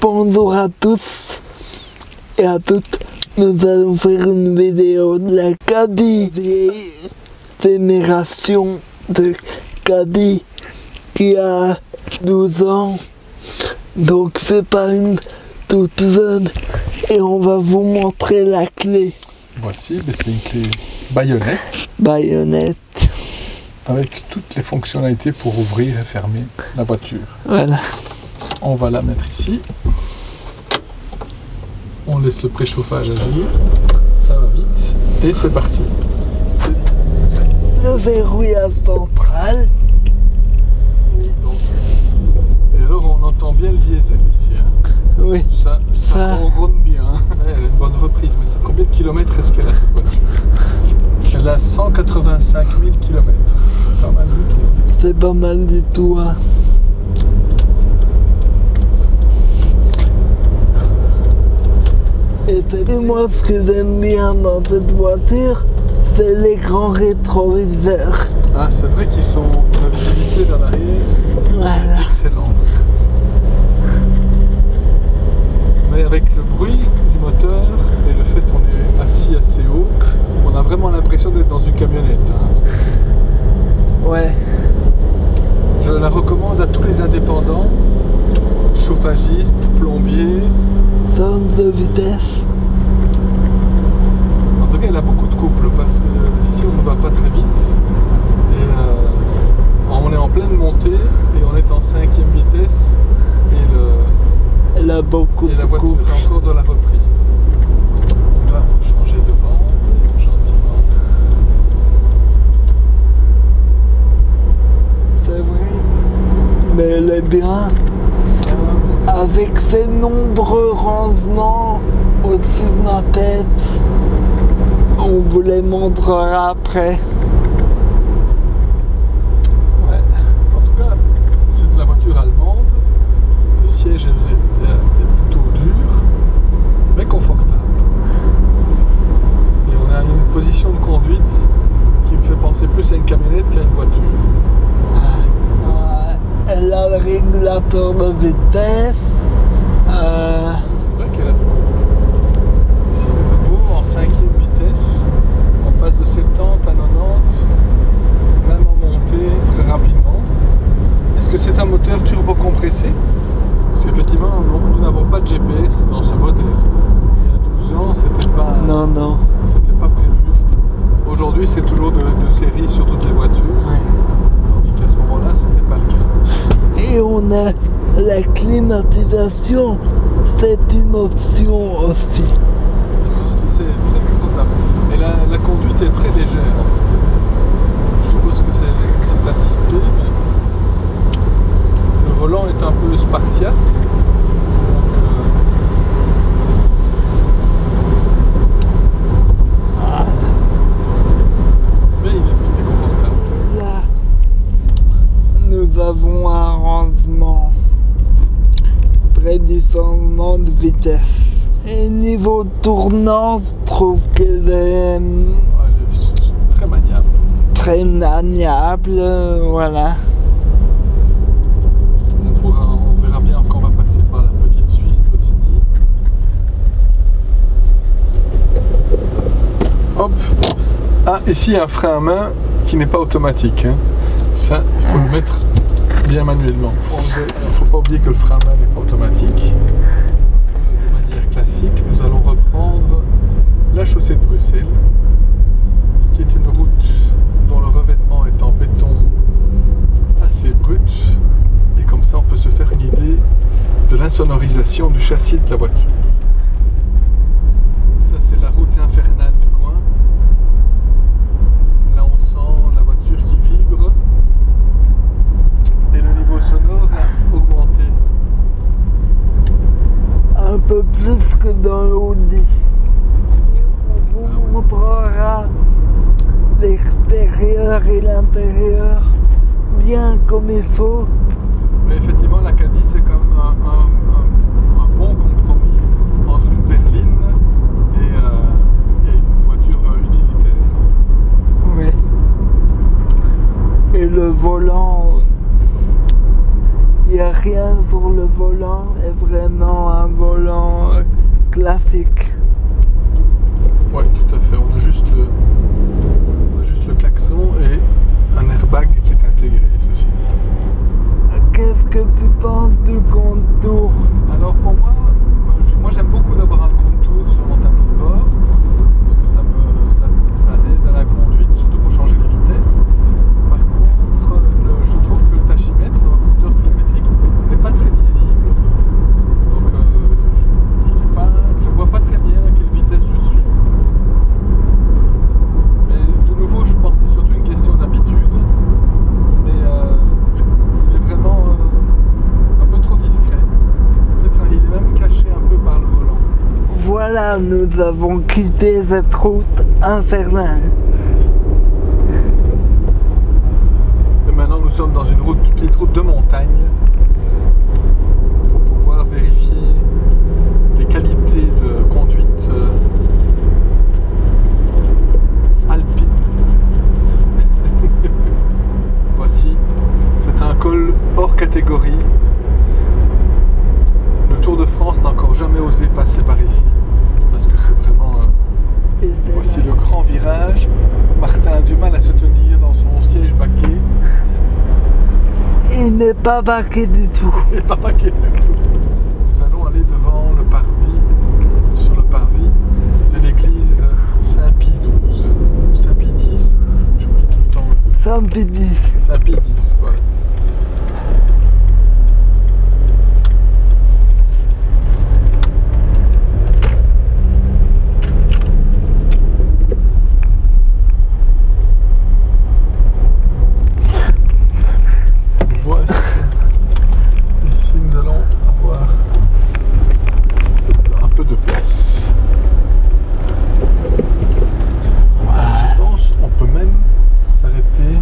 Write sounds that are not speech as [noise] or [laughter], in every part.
Bonjour à tous et à toutes. Nous allons faire une vidéo de la Caddy, vieille génération de Caddy qui a 12 ans. Donc c'est pas une toute jeune et on va vous montrer la clé Voici, mais c'est une clé baïonnette baïonnette. avec toutes les fonctionnalités pour ouvrir et fermer la voiture. Voilà. On va la mettre ici. On laisse le préchauffage agir. Ça va vite. Et c'est parti. Le verrouillage central. Et alors on entend bien le diesel ici. hein. Oui. Ça, ça, Ça- ronronne bien. hein. Elle a une bonne reprise. Mais c'est combien de kilomètres est-ce qu'elle a cette voiture? Elle a 185 000 kilomètres. C'est pas mal du tout. C'est pas mal du tout. Hein. Et moi, ce que j'aime bien dans cette voiture, c'est les grands rétroviseurs. Ah, c'est vrai qu'ils sont. La visibilité dans l'arrière Voilà. excellente. Mais avec le bruit du moteur et le fait qu'on est assis assez haut, on a vraiment l'impression d'être dans une camionnette. hein. Ouais. Je la recommande à tous les indépendants, chauffagistes, plombiers. De vitesse. En tout cas, elle a beaucoup de couple parce que ici on ne va pas très vite. Et euh, on est en pleine montée et on est en cinquième vitesse. Et, le, Elle a beaucoup et la de voiture est encore dans la reprise. On va changer de bande gentiment. C'est vrai. Mais elle est bien. Avec ses nombreux rangements au-dessus de ma tête. On vous les montrera après. Ouais. En tout cas, c'est de la voiture allemande. Le siège est, est- plutôt dur, mais confortable. Et on a une position de conduite qui me fait penser plus à une camionnette qu'à une voiture. Ouais. Elle a le régulateur de vitesse. Euh, C'est vrai qu'elle a. Ici, de nouveau, en cinquième vitesse, on passe de 70 à 90, même en montée très rapidement. Est-ce que c'est un moteur turbo-compressé? Parce qu'effectivement, nous- n'avons pas de GPS dans ce modèle. Il y a 12 ans, c'était pas, non, non. c'était pas prévu. Aujourd'hui, c'est toujours de, de série sur toutes les voitures, tandis qu'à ce moment-là, c'était pas le cas. Et on a la climatisation. C'est une option aussi. C'est très confortable. Et la, la conduite est très légère en fait. Je suppose que c'est assisté, mais le volant est un peu spartiate. Donc, euh, mais il est, il est confortable. Là, nous avons un rangement changement de vitesse. Et niveau tournant, je trouve qu'elle est Ouais, est très maniable. très maniable. euh, Voilà. On, pourra, on verra bien quand on va passer par la petite Suisse d'Otigny. Hop Ah, ici il y a un frein à main qui n'est pas automatique. hein. Ça, il faut le mettre bien manuellement. Il ne faut pas oublier que le frein main n'est pas automatique. De manière classique, nous allons reprendre la chaussée de Bruxelles, qui est une route dont le revêtement est en béton assez brut et comme ça on peut se faire une idée de l'insonorisation du châssis de la voiture. Ça c'est la route infernale du coin. Là on sent la voiture qui vibre et le niveau sonore a augmenté. Un peu plus que dans l'Audi. On vous montrera l'extérieur et l'intérieur bien comme il faut. Mais effectivement la Caddy c'est comme un, un- un- un bon compromis entre une berline et, euh, et une voiture euh, utilitaire. Oui. Et le volant, il n'y a rien sur le volant, c'est vraiment un volant euh, classique. Ouais, tout à fait. On a juste le, on a juste le klaxon et un airbag qui est intégré. Ceci. Qu'est-ce que tu penses du contour? Alors pour moi, euh, je- moi j'aime beaucoup d'avoir un contour sur mon tableau de bord parce que ça, me, ça, ça aide à la conduite, surtout pour changer les vitesses. Par contre, le- je trouve que le tachymètre dans un compteur kilométrique n'est pas très lisible. Donc euh, je, je n'ai pas, je vois pas très bien à quelle vitesse je suis. Mais de nouveau, je pense que c'est surtout une question d'habitude. Mais euh, il est vraiment euh, un peu trop discret. Peut-être il est même caché un peu par le volant. Nous avons quitté cette route infernale. Et maintenant, nous sommes dans une route, petite route de montagne pour pouvoir vérifier les qualités de conduite euh, alpine. [laughs] Voici, c'est un col hors catégorie. Le Tour de France n'a encore jamais osé passer par ici parce que c'est vraiment. euh, Et c'est Voici le grand virage. Martin a du mal à se tenir dans son siège baquet. Il n'est pas baqué du tout. Et pas baquet du tout. Nous allons aller devant le parvis, sur le parvis de l'église Saint-Pie XII. Saint-Pie X. J'oublie tout le temps. Saint-Pie X. Voici. Ici, nous allons avoir un peu de place. Je pense on peut même s'arrêter.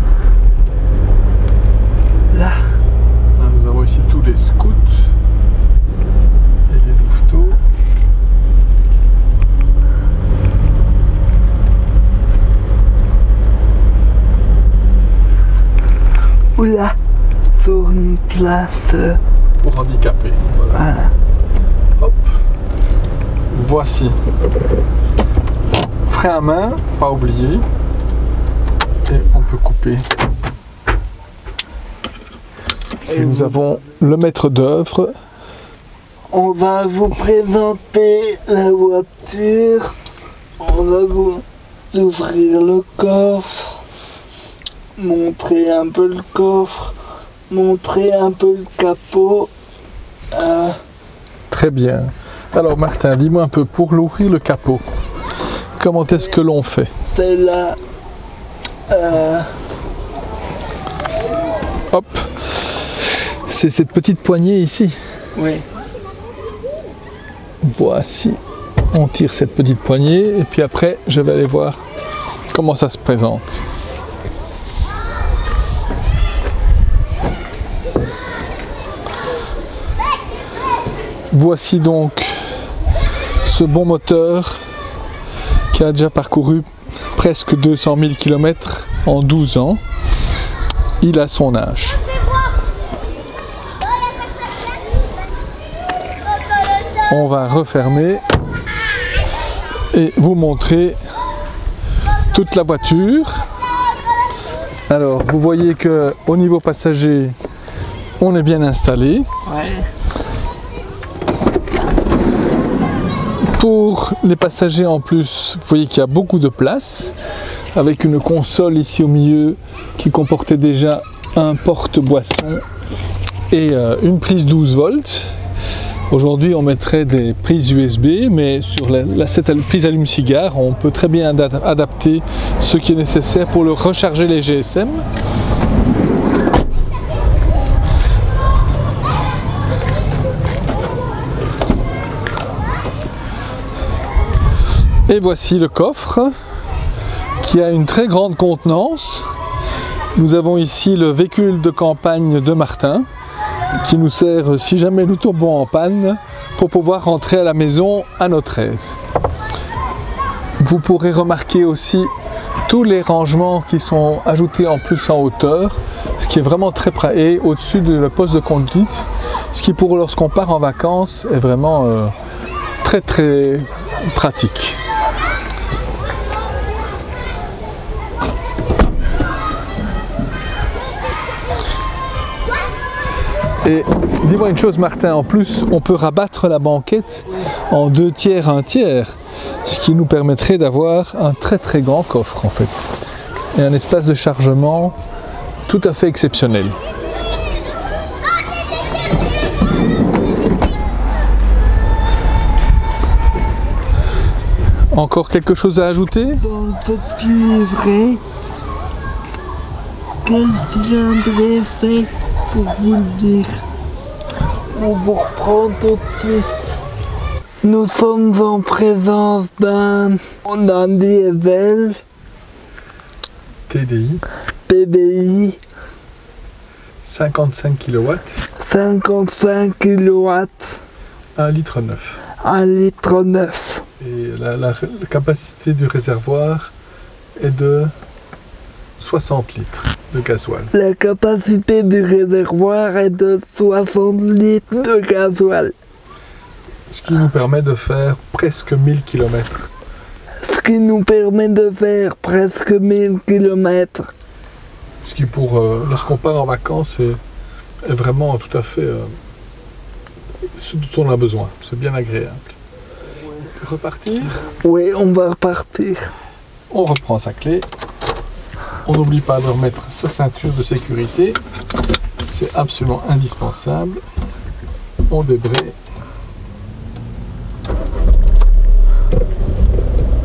Là. Là, nous avons ici tous les scouts et les louveteaux. Oula. Sur une place. pour handicapés. Voilà. Voilà. Hop. Voici. Frein à main, pas oublié. Et on peut couper. Et nous avons le maître d'œuvre. On va vous présenter la voiture. On va vous ouvrir le coffre. Montrer un peu le coffre. Montrer un peu le capot. Euh, Très bien. Alors Martin, dis-moi un peu, pour l'ouvrir le capot, comment est-ce que l'on fait? c'est là. Euh, Hop. C'est cette petite poignée ici. oui. Voici. On tire cette petite poignée et puis après, je vais aller voir comment ça se présente. Voici donc ce bon moteur qui a déjà parcouru presque 200 000 km en 12 ans. Il a son âge. On va refermer et vous montrer toute la voiture. Alors, vous voyez que au niveau passager, on est bien installé. Pour les passagers en plus, vous voyez qu'il y a beaucoup de place avec une console ici au milieu qui comportait déjà un porte-boisson et euh, une prise 12 volts. Aujourd'hui, on mettrait des prises USB, mais sur la, cette prise allume-cigare, on peut très bien ada- adapter ce qui est nécessaire pour le recharger les GSM. Et voici le coffre qui a une très grande contenance. Nous avons ici le véhicule de campagne de Martin qui nous sert si jamais nous tombons en panne pour pouvoir rentrer à la maison à notre aise. Vous pourrez remarquer aussi tous les rangements qui sont ajoutés en plus en hauteur, ce qui est vraiment très pratique, et au-dessus de la poste de conduite, ce qui pour lorsqu'on part en vacances est vraiment euh, très très pratique. Et dis-moi une chose Martin, en plus on peut rabattre la banquette en deux tiers, un tiers, ce qui nous permettrait d'avoir un très très grand coffre en fait. Et un espace de chargement tout à fait exceptionnel. Encore quelque chose à ajouter? Pour vous le dire On vous reprend tout de suite. Nous sommes en présence d'un diesel TDI, PBI 55 kW, 55 kW, 1 litre 9. 1 litre 9. Et la, la- la capacité du réservoir est de 60 litres de gasoil. La capacité du réservoir est de 60 litres de gasoil, Ce qui nous permet de faire presque 1000 km. ce qui nous permet de faire presque 1000 km. Ce qui pour euh, lorsqu'on part en vacances est, est vraiment tout à fait euh, ce dont on a besoin. C'est bien agréable. Repartir? Oui, on va repartir. On reprend sa clé. On n'oublie pas de remettre sa ceinture de sécurité. C'est absolument indispensable. On débraye.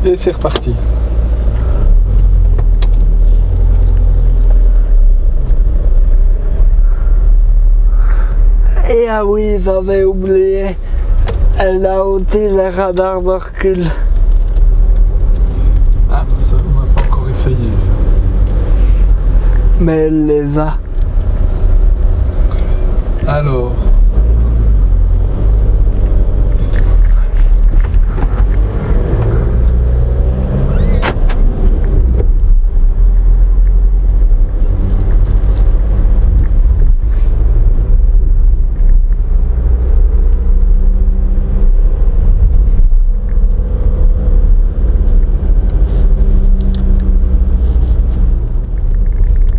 Et c'est reparti. Et ah oui, j'avais oublié. Elle a aussi le radar de. Ah, ça, on n'a pas encore essayé ça. Mais elle les a. Alors.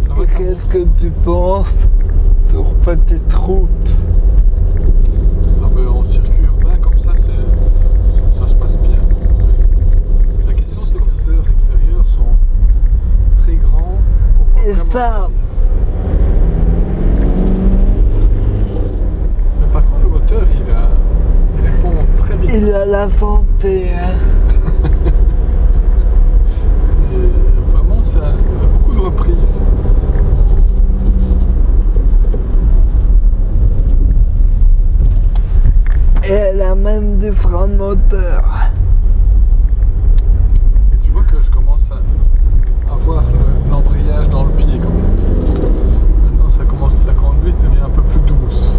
Ça va, Et Caro qu'est-ce que tu penses sur petite route Ah ben, en circuit urbain comme ça, c'est, ça, ça se passe bien. La question c'est que les viseurs extérieurs sont très grands. pour voir Et vraiment ça, bien. Mais par contre le moteur il, a, il répond très vite. il a la santé. hein. Et vraiment ça il y a beaucoup de reprises. Et même du frein moteur. Et tu vois que je commence à avoir le- l'embrayage dans le pied comme on dit. Maintenant ça commence, la conduite devient un peu plus douce.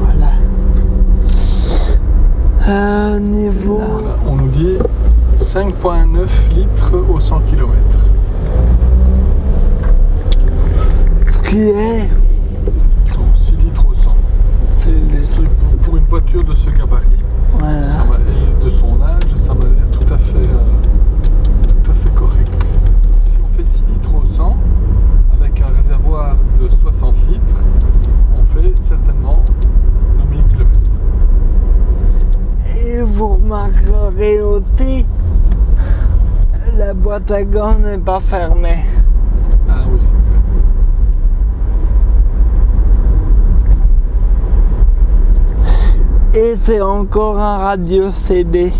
Voilà. Un niveau. Voilà, on nous dit 5,9 litres au 100 km. Ce qui est. Donc 6 litres au 100. C'est pour- une voiture de ce gabarit Voilà. ça m'a- et de son âge, ça m'a l'air tout à fait, euh, tout à fait correct. Si on fait 6 litres au 100 avec un réservoir de 60 litres, on fait certainement nos 1000 km. Et vous remarquerez aussi, la boîte à gants n'est pas fermée. Ah oui, c'est vrai. Et c'est encore un radio CD.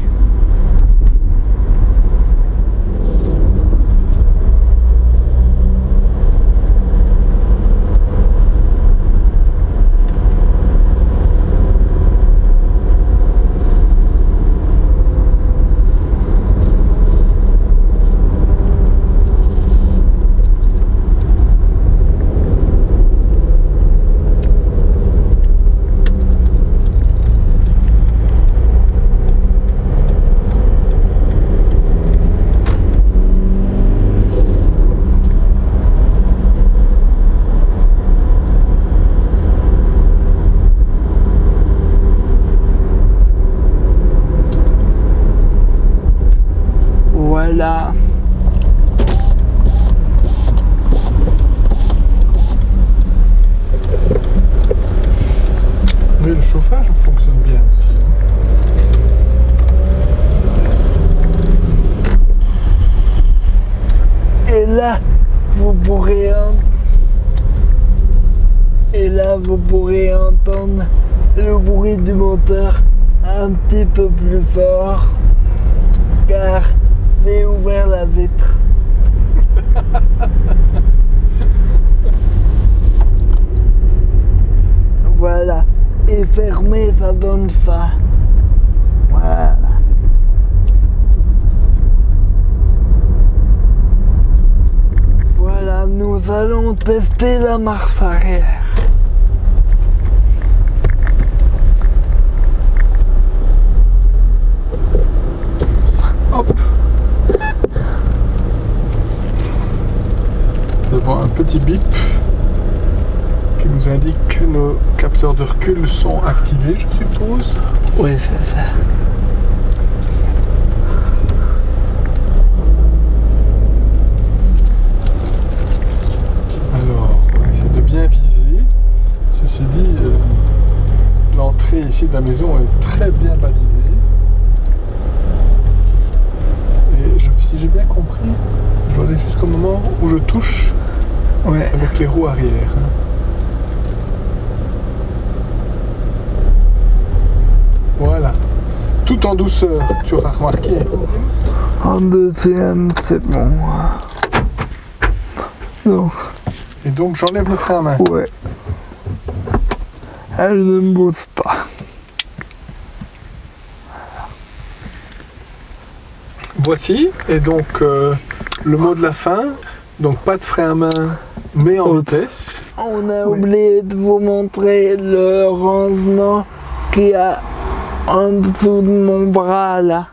Un petit peu plus fort. Car j'ai ouvert la vitre. [laughs] Voilà. Et fermé, ça donne ça. Voilà. Voilà, nous allons tester la marche arrière. Hop avons un petit bip qui nous indique que nos capteurs de recul sont activés, je suppose. Oui, c'est ça. Alors, on va essayer de bien viser. Ceci dit, euh, l'entrée ici de la maison est très bien balisée. Et je- si j'ai bien compris, je dois aller jusqu'au moment où je touche Ouais. avec les roues arrière. Voilà. Tout en douceur, tu auras remarqué. En deuxième, c'est bon. Donc, Et donc j'enlève le frein à main. ouais. Elle ne bouge pas. Voici, et donc euh, le mot de la fin. Donc pas de frein à main, mais en Oh. vitesse. On a Oui. oublié de vous montrer le rangement qu'il y a en dessous de mon bras là.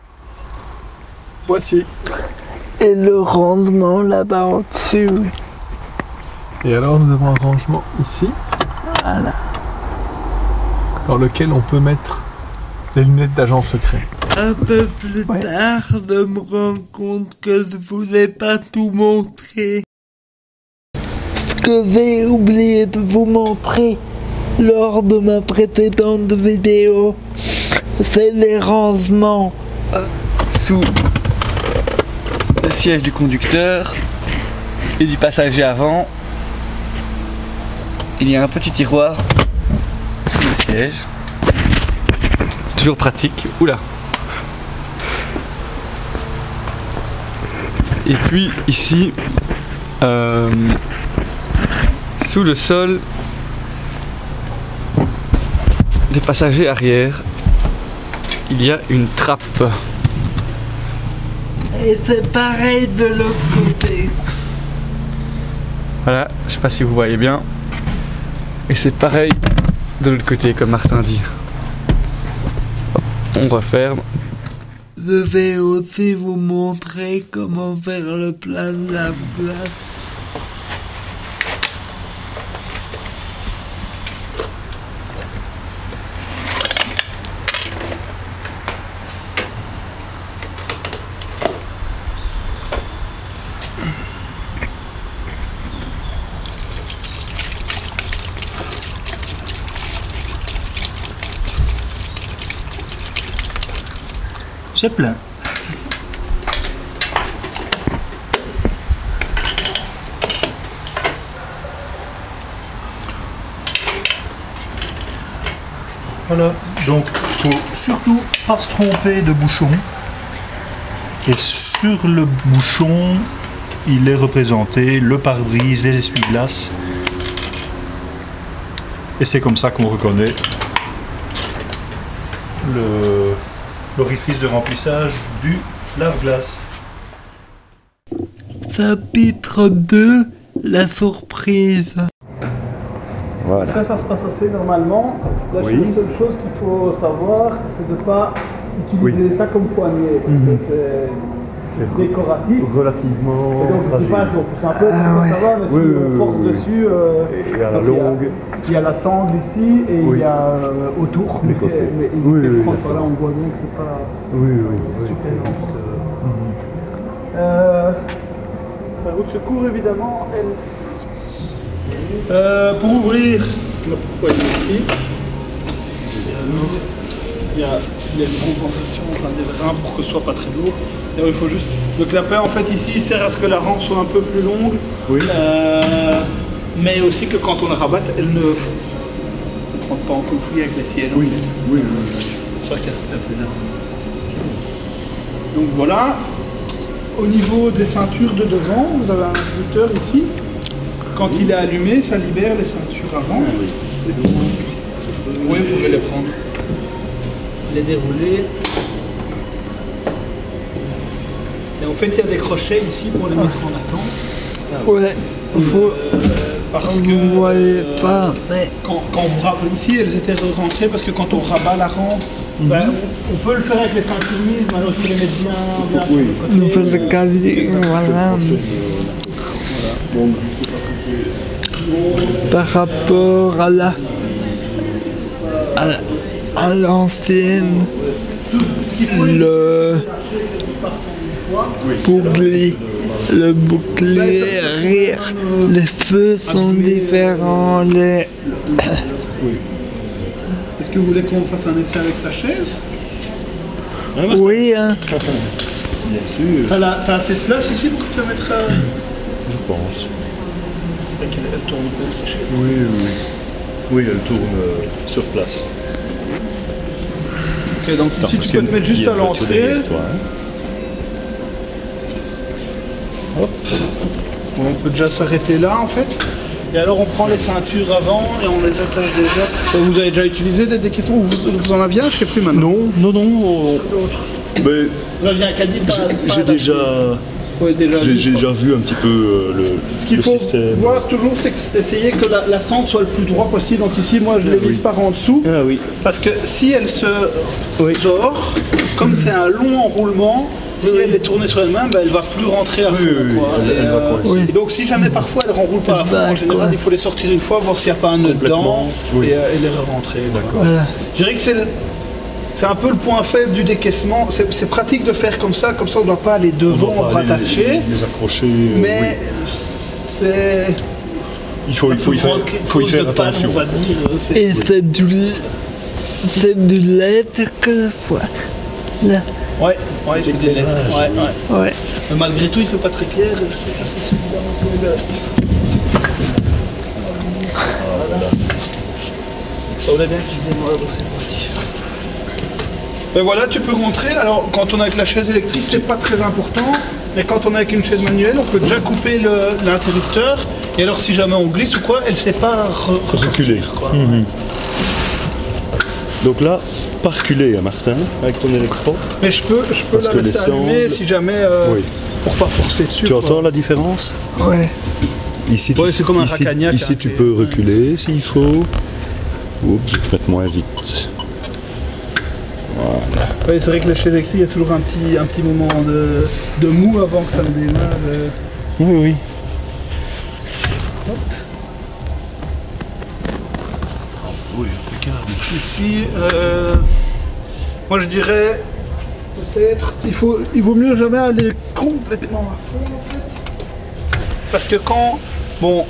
Voici. Et le rangement là-bas au-dessus. Et alors nous avons un rangement ici, Voilà. dans lequel on peut mettre les lunettes d'agent secret. Un peu plus Ouais. tard, je me rends compte que je vous ai pas tout montré. Ce que j'ai oublié de vous montrer lors de ma précédente vidéo, c'est les rangements. sous le siège du conducteur et du passager avant. Il y a un petit tiroir sous le siège. Toujours pratique. Oula. Et puis ici, euh, sous le sol des passagers arrière, il y a une trappe. Et c'est pareil de l'autre côté. Voilà, je sais pas si vous voyez bien. Et c'est pareil de l'autre côté, comme Martin dit. Hop, On referme. Je vais aussi vous montrer comment faire le plein de la place. C'est plein. Voilà, donc faut surtout pas se tromper de bouchon. Et sur le bouchon, il est représenté le pare-brise, les essuie-glaces. Et c'est comme ça qu'on reconnaît le- l'orifice de remplissage du lave-glace. Chapitre 2, la surprise. Ça, ça se passe assez normalement. La Oui. seule chose qu'il faut savoir, c'est de ne pas utiliser ça comme poignée. Parce Mhm. que c'est- c'est décoratif. Relativement Et donc, je dis pas, si on pousse un peu, comme ça, ça va, mais si Oui, oui, on oui, force oui. dessus, euh, la il y a- longue. il y a la sangle ici et Oui. il y a euh, autour. Les mais, côtés. mais évitez Oui, de oui, prendre d'accord. par là, on voit bien que c'est pas. Oui, oui, oui. super Euh, la roue de secours, évidemment, elle. Euh, pour ouvrir le poignet ici, il y a il y a une compensation enfin, des reins pour que ce soit pas très lourd. Et il faut juste. Le clapet en fait ici il sert à ce que la rampe soit un peu plus longue. Euh, mais aussi que quand on la rabatte, elle ne, ne rentre pas en conflit avec les siennes. Oui, oui, Ça casse le clapet là. Donc voilà. Au niveau des ceintures de devant, vous avez un interrupteur ici. Quand il est allumé, ça libère les ceintures avant. Oui, vous pouvez les prendre. Les dérouler. Et en fait, il y a des crochets ici pour les mettre en attente. Ouais, faut. Parce Vous que voyez euh, pas, mais quand, quand vous rabat ici, elles étaient rentrées parce que quand on rabat la rampe, ben, on, on peut le faire avec les ceintures mises, mais alors il faut les mettre bien, bien le cabine, voilà. Par rapport à la. À, la- à l'ancienne, le bouclier, le bouclier arrière, les feux sont différents, les. Est-ce que vous voulez qu'on fasse un essai avec sa chaise? Oui, hein. Bien sûr, T'as assez de place ici pour te mettre. euh, je pense. Elle, elle tourne bien sa chaise? Oui, oui. Oui, elle tourne euh, sur place. Ok, donc ici tu peux te mettre juste à l'entrée. Hop. Bon, on peut déjà s'arrêter là en fait. Et alors on prend les ceintures avant et on les attache déjà. Ça, vous avez déjà utilisé des décaissements vous, vous en aviez un Je sais plus maintenant. Non, non, non. Mais Vous aviez un caddie j'ai- déjà, Ouais, déjà j'ai déjà vu un petit peu euh, le, Ce qu'il le faut système. voir toujours, c'est essayer que la, la soit le plus droit possible. Donc ici, moi, je l'ai mise par en dessous. Ah oui. Parce que si elle se sort, comme c'est un long enroulement, si elle est tournée sur elle-même, ben, elle va plus rentrer à fond. oui, oui, quoi. elle- Et, elle va euh, et donc si jamais parfois elle renroule pas à fond, en général, il faut les sortir une fois, voir s'il n'y a pas un nœud dedans oui. et, euh, et les. D'accord. Voilà. Je dirais que c'est c'est un peu le point faible du décaissement. C'est pratique de faire comme ça, comme ça on ne doit pas aller On devant doit pour pas aller attacher. les, les accrocher. euh, Mais oui. c'est. il faut, il faut y faire, faut y faire attention. on dire. C'est- Et c'est du. c'est du lait que fois. Là, Ouais, ouais, c'est des lettres. Ouais, ouais. ouais. Mais malgré tout, il fait pas très clair. Je sais pas si c'est. Ça voulait bien qu'ils aient noir, Et voilà, tu peux rentrer. Alors, quand on est avec la chaise électrique, c'est pas très important. Mais quand on est avec une chaise manuelle, on peut déjà couper l'interrupteur. Et alors, si jamais on glisse ou quoi, elle sait pas re- Reculer. quoi. Donc là, pas reculer, hein, Martin, avec ton électro. Mais je peux, je peux Parce la les laisser allumer si jamais, euh, Oui. pour pas forcer dessus. Tu quoi. entends la différence? Ouais. Ici, tu, Ouais, c'est comme un ici, ici hein, tu peux reculer s'il faut. Oups, je vais te mettre moins vite. Ouais, c'est vrai que la chaise électrique, il y a toujours un petit, un petit moment de, de mou avant que ça ne démarre. euh. Oui, oui. Oui, impeccable. Ici, euh, moi je dirais peut-être il faut, il vaut mieux jamais aller complètement à fond en fait. Parce que quand, bon,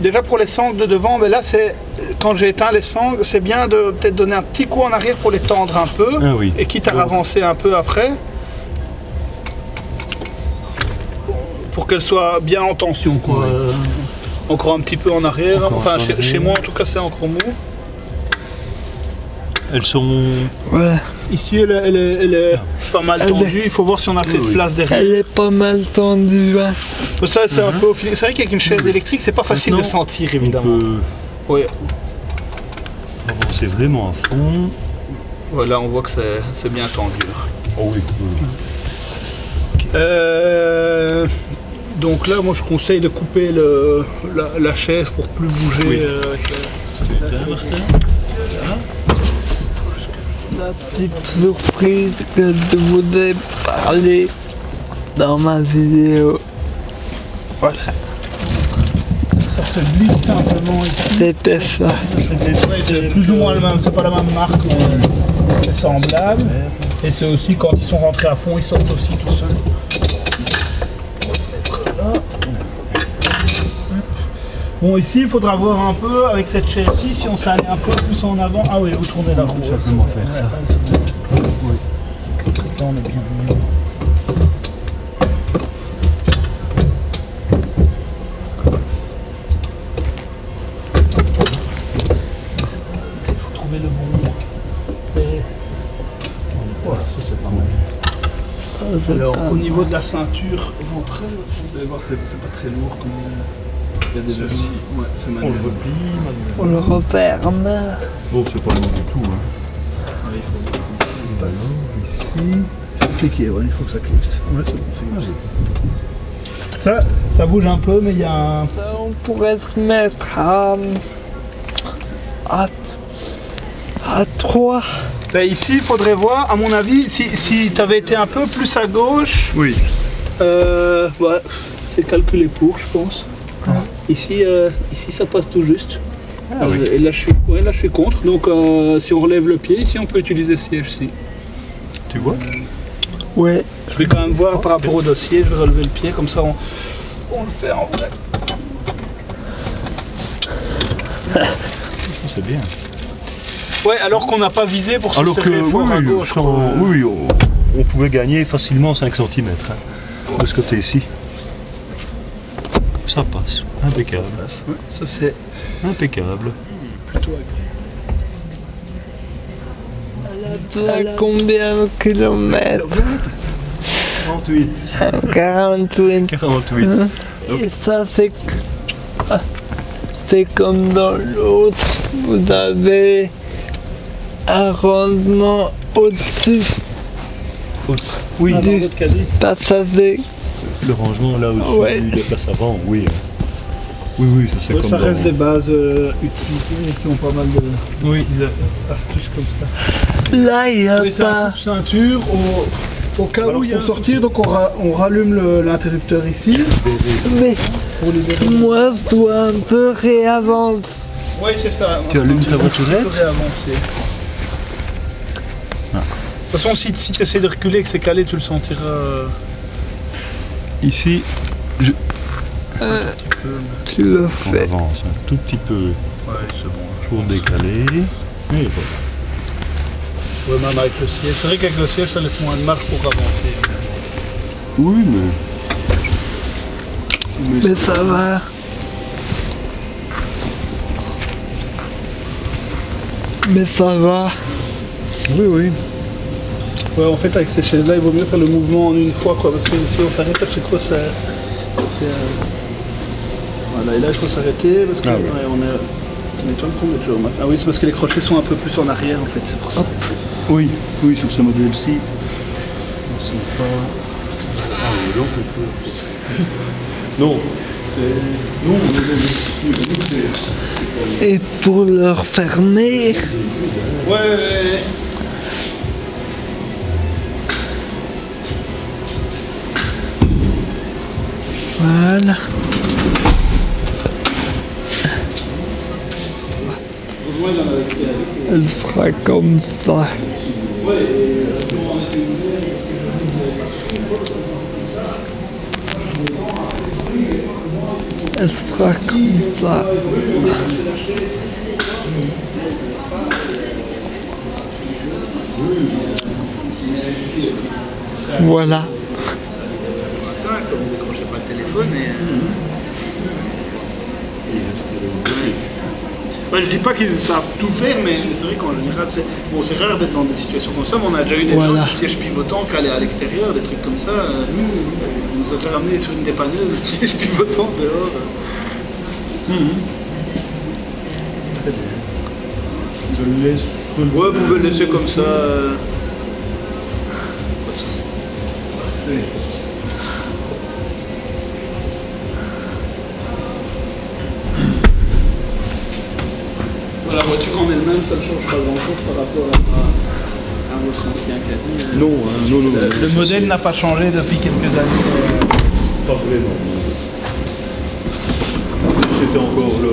déjà pour les sangles de devant, mais là c'est quand j'ai éteint les sangles, c'est bien de peut-être donner un petit coup en arrière pour les tendre un peu, Ah oui. et quitte à avancer un peu après. Pour qu'elles soient bien en tension, quoi. Euh, encore un petit peu en arrière. Encore enfin, peu en chez, moi en tout cas, c'est encore mou. Elles sont. Ouais. Ici, elle, est- elle est, elle est pas mal Elle est- tendue. Il faut voir si on a assez de place derrière. Elle est pas mal tendue, hein. Ça, c'est un peu au feeling. C'est vrai qu'avec une chaise électrique, c'est pas facile de sentir, On évidemment. Oui. avancer vraiment à fond. Voilà, on voit que c'est c'est bien tendu. Oh oui. Euh, donc là, moi, je conseille de couper le, la, la chaise pour plus bouger. Oui. euh, la- La petite surprise que je vous ai parlé dans ma vidéo. Voilà. Ça se glisse simplement ici. C'était ça. C'est plus ou moins le même, c'est pas la même marque, mais c'est semblable. Et c'est aussi quand ils sont rentrés à fond, ils sortent aussi tout seuls. Bon, ici, il faudra voir un peu avec cette chaise-ci, si on s'allait un peu plus en avant. Ah oui, vous tournez la roue. simplement faire ça. ça on est bien Alors au niveau de la ceinture ventrale, vous allez voir, c'est pas très lourd comme. Il y a des Ceci. Ouais, On le manuel. replie On manuellement. le referme. Bon, c'est pas long du tout. Hein. Ouais, il faut- ici. C'est cliqué, ouais, il faut que ça clipse. Ouais, c'est bon, c'est clipsé. Ça, ça bouge un peu, mais il y a un. Ça, on pourrait se mettre à. à. à 3. Ben, ici, il faudrait voir, à mon avis, si, si tu avais été un peu plus à gauche, Oui. euh, ouais, c'est calculé pour, je pense. Ici, euh, ici, ça passe tout juste. Ah oui. Euh, Et là je, suis, ouais, là, je suis contre. Donc, euh, si on relève le pied, ici, on peut utiliser le siège ici. Tu vois? Ouais. Je vais quand même voir par rapport au dossier. Je vais relever le pied, comme ça, on, on le fait en vrai. Ça, c'est bien. Ouais, alors qu'on n'a pas visé pour se Alors que, oui, à oui, gauche. ça, quoi. oui, oui, on, on pouvait gagner facilement 5 cm de ce côté-ci. Ça passe. Impeccable. Ouais, ça, c'est Impeccable. plutôt À combien de kilomètres 48. 48. 48. Et ça, c'est. Ah, C'est comme dans l'autre. Vous avez un rendement au-dessus Oui, Ah, dans Du- passager. le rangement là au-dessus Ouais. de la place avant, oui. Oui, oui, ça c'est Ouais, comme ça dans- reste des bases euh, utilisées qui ont pas mal de Oui. astuces comme ça. Là, il n'y a un pas. de ceinture au, au cas Alors, où il y a pour un sortir, donc on, ra- on rallume le- l'interrupteur ici Mais pour libérer. moi, je dois un peu réavancer. Oui, c'est ça. Tu allumes ta voiturette? Toute façon, si, si tu essaies de reculer et que c'est calé, tu le sentiras. euh, Ici, Tu le on fais. avance un tout petit peu, Ouais, c'est bon. toujours décalé. Et voilà. Ouais, même avec le siège. C'est vrai qu'avec le siège, ça laisse moins de marge pour avancer. Oui, mais Mais ça va. Mais ça va. Oui, oui. Ouais, en fait, avec ces chaises-là, il vaut mieux faire le mouvement en une fois, quoi, parce que si on s'arrête à chaque fois, ça. c'est, euh, Voilà, et là, il faut s'arrêter, parce que Ah ouais, ouais. on est. On est toujours. Ah oui, c'est parce que les crochets sont un peu plus en arrière, en fait, c'est pour ça. Oui, oui, sur ce modèle-ci. Ils sont pas. Ah oui, là, on peut. [laughs] Non. Non, non, non, non, Et pour le refermer, Ouais, Elle sera comme ça. Elle sera comme ça. Voilà. Ça, comme on décrochait pas le téléphone et. Ouais, je dis pas qu'ils savent tout faire, mais c'est vrai qu'en général, c'est bon, c'est rare d'être dans des situations comme ça, mais on a déjà eu des Voilà. des sièges pivotants allaient à l'extérieur, des trucs comme ça. Euh, Nous, on nous a déjà ramené sur une dépanneuse, le [laughs] siège pivotant dehors. Je le laisse. Ouais, vous pouvez le laisser comme ça. euh. Pas de souci. Voilà, ça ne change pas grand-chose par rapport à, à votre ancien caddie. Non, hein, non, non, non. Le, le modèle n'a pas changé depuis quelques années. Pas vraiment. C'était encore le,